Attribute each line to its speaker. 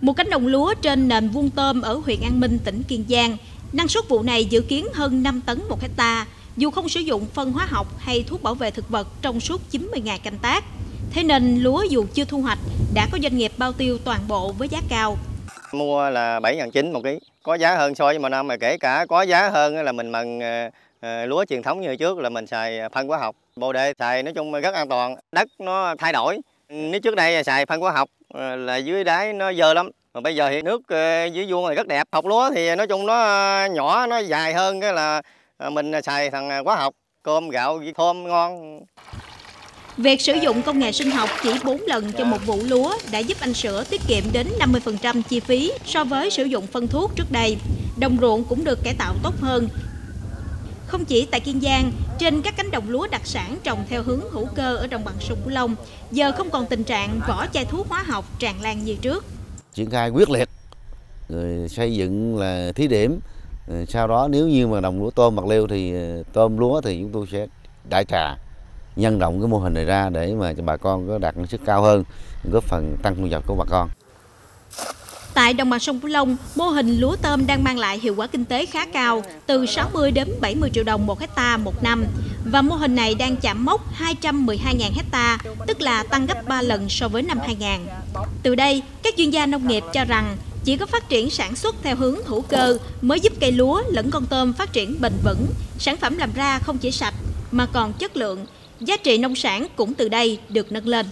Speaker 1: Một cánh đồng lúa trên nền vuông tôm ở huyện An Minh, tỉnh Kiên Giang. Năng suất vụ này dự kiến hơn 5 tấn một hecta, dù không sử dụng phân hóa học hay thuốc bảo vệ thực vật trong suốt 90 ngày canh tác. Thế nên lúa dù chưa thu hoạch đã có doanh nghiệp bao tiêu toàn bộ với giá cao.
Speaker 2: Mua là 7.900 một ký, có giá hơn so với mọi năm mà kể cả có giá hơn là mình mần ờ, ờ, lúa truyền thống như trước là mình xài phân hóa học. Bồ đề xài nói chung rất an toàn, đất nó thay đổi. Nếu trước đây xài phân hóa học ờ, là dưới đáy nó dơ lắm. Mà bây giờ thì nước ờ, dưới vuông này rất đẹp. Học lúa thì nói chung nó ờ, nhỏ, nó dài hơn cái là mình xài thằng hóa học, cơm gạo thơm ngon.
Speaker 1: Việc sử dụng công nghệ sinh học chỉ 4 lần cho một vụ lúa đã giúp anh Sữa tiết kiệm đến 50% chi phí so với sử dụng phân thuốc trước đây. Đồng ruộng cũng được cải tạo tốt hơn. Không chỉ tại Kiên Giang, trên các cánh đồng lúa đặc sản trồng theo hướng hữu cơ ở đồng bằng sông Cửu Long, giờ không còn tình trạng vỏ chai thuốc hóa học tràn lan như trước.
Speaker 3: Triển khai quyết liệt, rồi xây dựng là thí điểm. Ờ, sau đó nếu như mà đồng lúa tôm bạc liêu thì ờ, tôm lúa thì chúng tôi sẽ đại trà nhân rộng cái mô hình này ra để mà cho bà con có đạt năng suất cao hơn, góp phần tăng thu nhập của bà con.
Speaker 1: Tại đồng bằng sông Cửu Long, mô hình lúa tôm đang mang lại hiệu quả kinh tế khá cao, từ 60 đến 70 triệu đồng một hecta một năm. Và mô hình này đang chạm mốc 212.000 hecta, tức là tăng gấp 3 lần so với năm 2000. Từ đây, các chuyên gia nông nghiệp cho rằng chỉ có phát triển sản xuất theo hướng hữu cơ mới giúp cây lúa lẫn con tôm phát triển bền vững. Sản phẩm làm ra không chỉ sạch mà còn chất lượng, giá trị nông sản cũng từ đây được nâng lên.